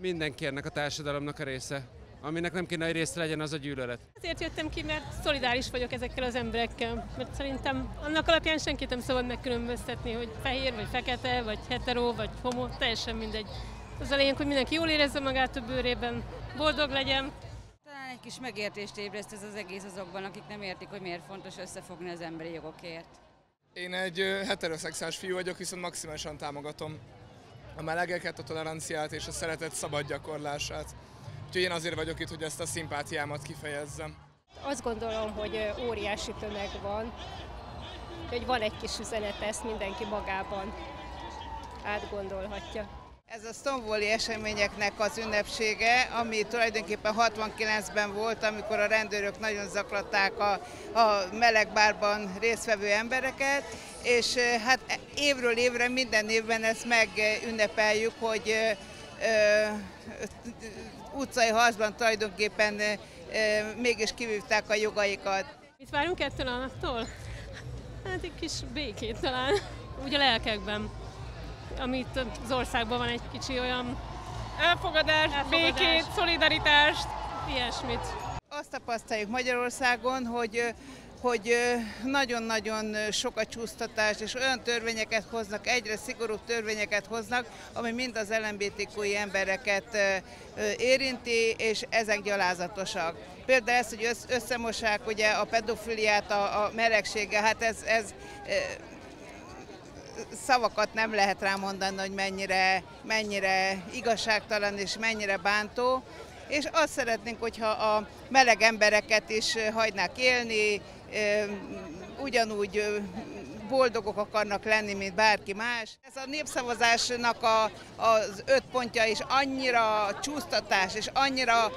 Mindenki ennek a társadalomnak a része. Aminek nem kéne, hogy része legyen, az a gyűlölet. Azért jöttem ki, mert szolidáris vagyok ezekkel az emberekkel, mert szerintem annak alapján senkit nem szabad megkülönböztetni, hogy fehér, vagy fekete, vagy hetero, vagy homo, teljesen mindegy. Az a lényeg, hogy mindenki jól érezze magát a bőrében, boldog legyen, talán egy kis megértést ébreszt ez az egész azokban, akik nem értik, hogy miért fontos összefogni az emberi jogokért. Én egy heteroszexuális fiú vagyok, viszont maximálisan támogatom a melegeket, a toleranciát és a szeretet szabad gyakorlását. Úgyhogy én azért vagyok itt, hogy ezt a szimpátiámat kifejezzem. Azt gondolom, hogy óriási tömeg van, hogy van egy kis üzenet, ezt mindenki magában átgondolhatja. Ez a Stonewalli eseményeknek az ünnepsége, ami tulajdonképpen 69-ben volt, amikor a rendőrök nagyon zaklatták a, a melegbárban résztvevő embereket, és hát évről évre, minden évben ezt megünnepeljük, hogy ö, utcai harcban tulajdonképpen ö, mégis kivívták a jogaikat. Mit várunk ettől a naptól? Hát egy kis békét talán, úgy a lelkekben amit az országban van egy kicsi olyan elfogadás, elfogadás. békét, szolidaritást, ilyesmit. Azt tapasztaljuk Magyarországon, hogy hogy nagyon-nagyon sok a csúsztatás, és olyan törvényeket hoznak, egyre szigorúbb törvényeket hoznak, ami mind az LMBTQ embereket érinti, és ezek gyalázatosak. Például ez, hogy összemosák ugye a pedofiliát a, a melegséggel, hát ez, ez szavakat nem lehet rámondani, hogy mennyire, mennyire igazságtalan és mennyire bántó, és azt szeretnénk, hogyha a meleg embereket is hagynák élni, ugyanúgy boldogok akarnak lenni, mint bárki más. Ez a népszavazásnak a, az öt pontja is annyira csúsztatás és annyira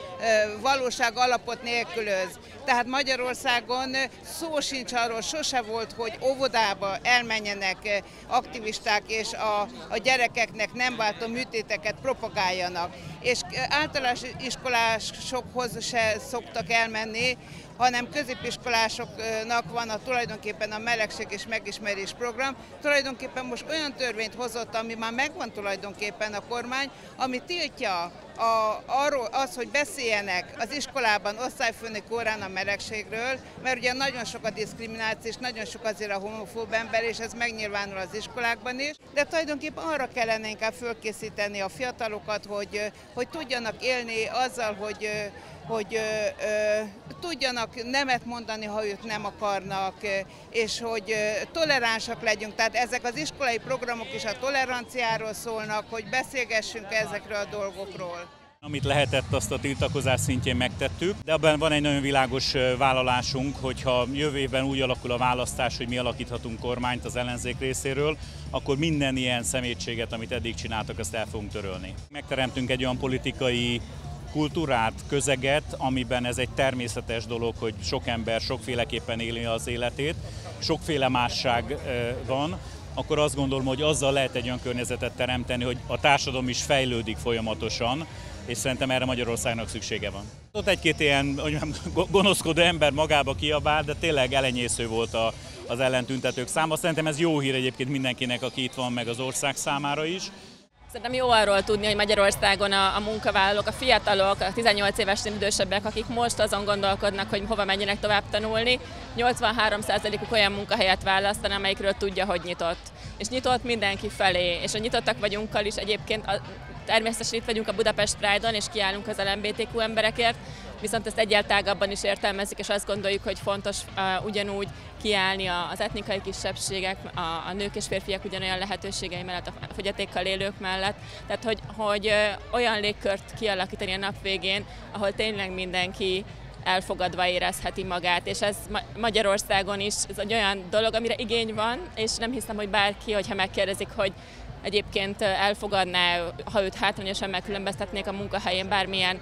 valóság alapot nélkülöz. Tehát Magyarországon szó sincs arról, sose volt, hogy óvodába elmenjenek aktivisták, és a, a gyerekeknek nem váltó műtéteket propagáljanak. És általános iskolásokhoz se szoktak elmenni, hanem középiskolásoknak van a tulajdonképpen a melegség és megismerés program. Tulajdonképpen most olyan törvényt hozott, ami már megvan tulajdonképpen a kormány, ami tiltja a, arról az, hogy beszéljenek az iskolában osztályfőnök órán a melegségről, mert ugye nagyon sok a diszkrimináció, és nagyon sok azért a homofób ember, és ez megnyilvánul az iskolákban is, de tulajdonképpen arra kellene inkább fölkészíteni a fiatalokat, hogy, hogy tudjanak élni azzal, hogy hogy ö, ö, tudjanak nemet mondani, ha ők nem akarnak, és hogy ö, toleránsak legyünk. Tehát ezek az iskolai programok is a toleranciáról szólnak, hogy beszélgessünk ezekről a dolgokról. Amit lehetett, azt a tiltakozás szintjén megtettük, de abban van egy nagyon világos vállalásunk, hogyha jövő évben úgy alakul a választás, hogy mi alakíthatunk kormányt az ellenzék részéről, akkor minden ilyen szemétséget, amit eddig csináltak, azt el fogunk törölni. Megteremtünk egy olyan politikai kultúrát, közeget, amiben ez egy természetes dolog, hogy sok ember sokféleképpen éli az életét, sokféle másság van, akkor azt gondolom, hogy azzal lehet egy olyan környezetet teremteni, hogy a társadalom is fejlődik folyamatosan, és szerintem erre Magyarországnak szüksége van. Ott egy-két ilyen hogy gonoszkodó ember magába kiabál, de tényleg elenyésző volt a, az ellentüntetők száma. Szerintem ez jó hír egyébként mindenkinek, aki itt van, meg az ország számára is. Szerintem jó arról tudni, hogy Magyarországon a, a munkavállalók, a fiatalok, a 18 éves idősebbek, akik most azon gondolkodnak, hogy hova menjenek tovább tanulni, 83%-uk olyan munkahelyet választan, amelyikről tudja, hogy nyitott. És nyitott mindenki felé, és a nyitottak vagyunkkal is egyébként a, természetesen itt vagyunk a Budapest Pride-on, és kiállunk az LMBTQ emberekért, viszont ezt egyáltalában is értelmezik, és azt gondoljuk, hogy fontos uh, ugyanúgy kiállni az etnikai kisebbségek, a, a nők és férfiak ugyanolyan lehetőségei mellett, a fogyatékkal élők mellett. Tehát, hogy, hogy uh, olyan légkört kialakítani a nap végén, ahol tényleg mindenki elfogadva érezheti magát, és ez Magyarországon is ez egy olyan dolog, amire igény van, és nem hiszem, hogy bárki, hogyha megkérdezik, hogy egyébként elfogadná, ha őt hátrányosan megkülönböztetnék a munkahelyén bármilyen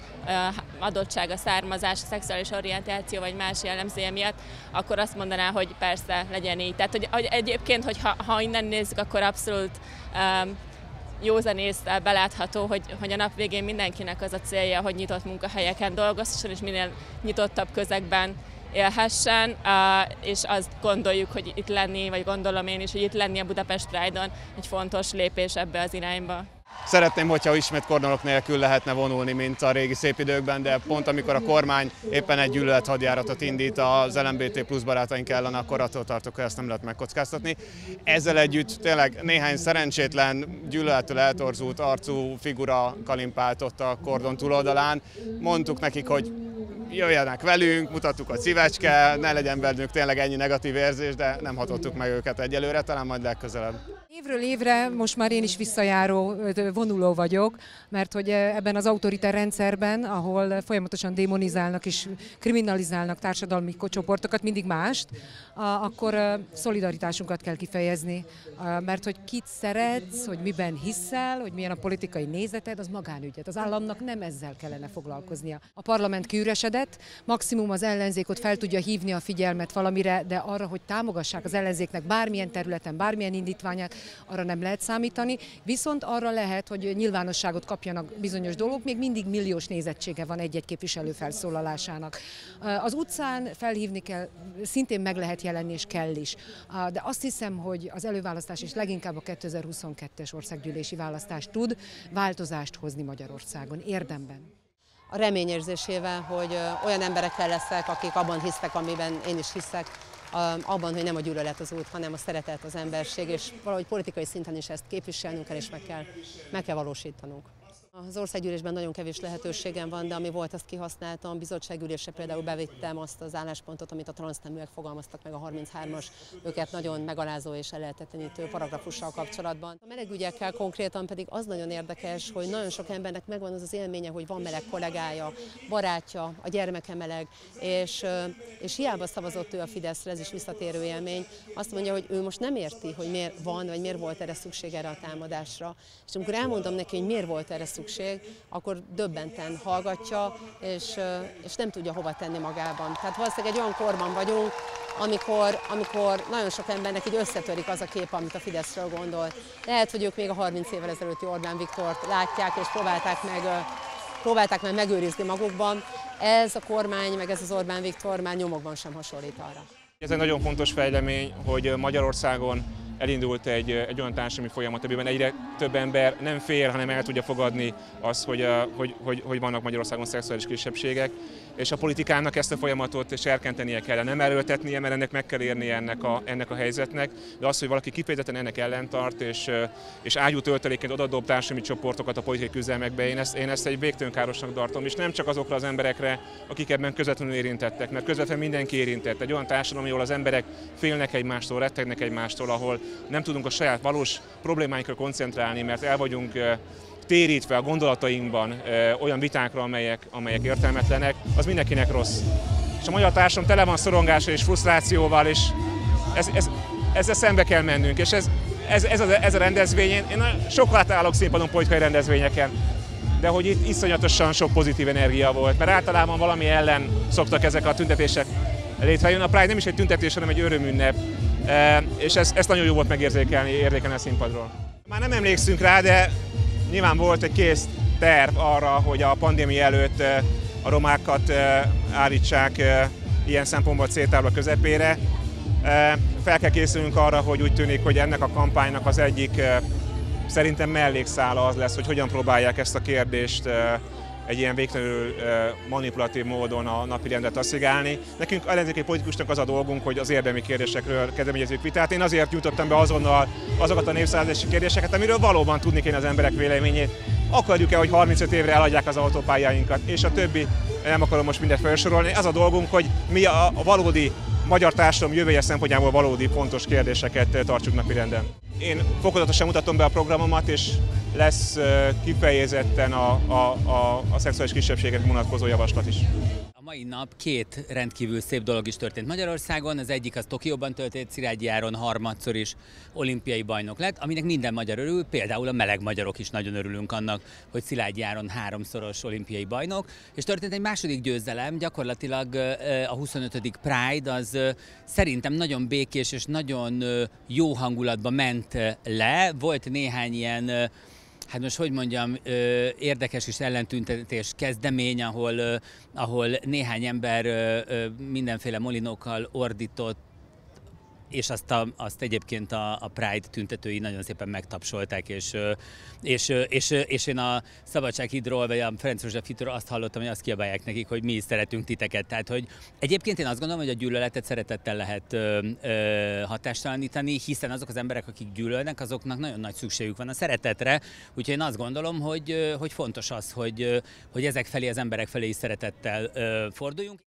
adottsága, származás, szexuális orientáció vagy más jellemzője miatt, akkor azt mondaná, hogy persze legyen így. Tehát hogy egyébként, hogyha ha innen nézzük, akkor abszolút um, józanésztel belátható, hogy, hogy a nap végén mindenkinek az a célja, hogy nyitott munkahelyeken dolgozhasson, és minél nyitottabb közegben élhessen, és azt gondoljuk, hogy itt lenni, vagy gondolom én is, hogy itt lenni a Budapest Pride-on egy fontos lépés ebbe az irányba. Szeretném, hogyha ismét kordonok nélkül lehetne vonulni, mint a régi szép időkben, de pont amikor a kormány éppen egy gyűlölethadjáratot indít az LMBT plusz barátaink ellen, akkor attól tartok, hogy ezt nem lehet megkockáztatni. Ezzel együtt tényleg néhány szerencsétlen, gyűlölettől eltorzult arcú figura kalimpált ott a kordon túloldalán. Mondtuk nekik, hogy jöjjenek velünk, mutattuk a szívecske, ne legyen bennük tényleg ennyi negatív érzés, de nem hatottuk meg őket egyelőre, talán majd legközelebb. Évről évre most már én is visszajáró vonuló vagyok, mert hogy ebben az autoritár rendszerben, ahol folyamatosan démonizálnak és kriminalizálnak társadalmi csoportokat, mindig mást, akkor szolidaritásunkat kell kifejezni, mert hogy kit szeretsz, hogy miben hiszel, hogy milyen a politikai nézeted, az magánügyet. Az államnak nem ezzel kellene foglalkoznia. A parlament kiüresedett, maximum az ellenzékot fel tudja hívni a figyelmet valamire, de arra, hogy támogassák az ellenzéknek bármilyen területen, bármilyen indítványát, arra nem lehet számítani, viszont arra lehet, hogy nyilvánosságot kapjanak bizonyos dolgok, még mindig milliós nézettsége van egy-egy képviselő felszólalásának. Az utcán felhívni kell, szintén meg lehet jelenni, és kell is. De azt hiszem, hogy az előválasztás és leginkább a 2022-es országgyűlési választás tud változást hozni Magyarországon, érdemben. A reményérzésével, hogy olyan emberekkel leszek, akik abban hisznek, amiben én is hiszek, abban, hogy nem a gyűlölet az út, hanem a szeretet, az emberség, és valahogy politikai szinten is ezt képviselnünk kell, és meg kell, meg kell valósítanunk. Az országgyűlésben nagyon kevés lehetőségem van, de ami volt, azt kihasználtam. Bizottsággyűlésre például bevittem azt az álláspontot, amit a transzneműek fogalmaztak meg a 33-as, őket nagyon megalázó és ellehetetlenítő paragrafussal kapcsolatban. A melegügyekkel konkrétan pedig az nagyon érdekes, hogy nagyon sok embernek megvan az az élménye, hogy van meleg kollégája, barátja, a gyermeke meleg, és, és hiába szavazott ő a Fideszre, ez is visszatérő élmény, azt mondja, hogy ő most nem érti, hogy miért van, vagy miért volt erre szükség erre a támadásra. És amikor elmondom neki, hogy miért volt erre szükség, szükség, akkor döbbenten hallgatja, és, és nem tudja hova tenni magában. Tehát valószínűleg egy olyan korban vagyunk, amikor, amikor nagyon sok embernek így összetörik az a kép, amit a Fideszről gondol. Lehet, hogy ők még a 30 évvel ezelőtti Orbán Viktort látják, és próbálták meg, próbálták meg megőrizni magukban. Ez a kormány, meg ez az Orbán Viktor már nyomokban sem hasonlít arra. Ez egy nagyon fontos fejlemény, hogy Magyarországon elindult egy, egy olyan társadalmi folyamat, amiben egyre több ember nem fél, hanem el tudja fogadni azt, hogy, hogy, hogy, hogy vannak Magyarországon szexuális kisebbségek, és a politikának ezt a folyamatot serkentenie kell, nem erőltetnie, mert ennek meg kell érnie ennek a, ennek a helyzetnek, de az, hogy valaki kifejezetten ennek ellentart, és, és ágyú tölteléként odadob társadalmi csoportokat a politikai küzdelmekbe, én ezt, én ezt egy végtelen károsnak tartom, és nem csak azokra az emberekre, akik ebben közvetlenül érintettek, mert közvetlenül mindenki érintett. Egy olyan társadalom, ahol az emberek félnek egymástól, rettegnek egymástól, ahol nem tudunk a saját valós problémáinkra koncentrálni, mert el vagyunk térítve a gondolatainkban olyan vitákra, amelyek, amelyek értelmetlenek, az mindenkinek rossz. És a magyar társadalom tele van szorongással és frusztrációval, és ez, ez, ezzel szembe kell mennünk. És ez, ez, ez, a, ez a rendezvény, én, én sokat állok színpadon politikai rendezvényeken, de hogy itt iszonyatosan sok pozitív energia volt, mert általában valami ellen szoktak ezek a tüntetések létrejönni. A Pride nem is egy tüntetés, hanem egy örömünnep, és ez, ezt nagyon jó volt megérzékelni, érdekelni a színpadról. Már nem emlékszünk rá, de nyilván volt egy kész terv arra, hogy a pandémia előtt a romákat állítsák ilyen szempontból céltábla közepére. Fel kell készülnünk arra, hogy úgy tűnik, hogy ennek a kampánynak az egyik szerintem mellékszála az lesz, hogy hogyan próbálják ezt a kérdést egy ilyen végtelenül manipulatív módon a napi rendet asszigálni. Nekünk ellenzéki politikusnak az a dolgunk, hogy az érdemi kérdésekről kezdeményezzük vitát. Én azért nyújtottam be azonnal azokat a népszállási kérdéseket, amiről valóban tudni kéne az emberek véleményét. Akarjuk-e, hogy 35 évre eladják az autópályáinkat, és a többi, nem akarom most mindet felsorolni. Az a dolgunk, hogy mi a, a valódi magyar társadalom jövője szempontjából valódi fontos kérdéseket tartsuk napirenden. Én fokozatosan mutatom be a programomat, és lesz kifejezetten a, a, a, a szexuális kisebbségek vonatkozó javaslat is. A mai nap két rendkívül szép dolog is történt Magyarországon. Az egyik az Tokióban történt, Szilágyi Áron harmadszor is olimpiai bajnok lett, aminek minden magyar örül, például a meleg magyarok is nagyon örülünk annak, hogy Szilágyi Áron háromszoros olimpiai bajnok. És történt egy második győzelem, gyakorlatilag a 25. Pride az szerintem nagyon békés és nagyon jó hangulatban ment le. Volt néhány ilyen hát most hogy mondjam, érdekes és ellentüntetés kezdemény, ahol, ahol néhány ember mindenféle molinókkal ordított, és azt, a, azt egyébként a, a Pride tüntetői nagyon szépen megtapsolták, és, és, és, és én a Szabadsághídról, vagy a Ferenc József hídról azt hallottam, hogy azt kiabálják nekik, hogy mi is szeretünk titeket. Tehát, hogy egyébként én azt gondolom, hogy a gyűlöletet szeretettel lehet ö, ö, hatástalanítani, hiszen azok az emberek, akik gyűlölnek, azoknak nagyon nagy szükségük van a szeretetre, úgyhogy én azt gondolom, hogy, hogy fontos az, hogy, hogy ezek felé, az emberek felé is szeretettel ö, forduljunk.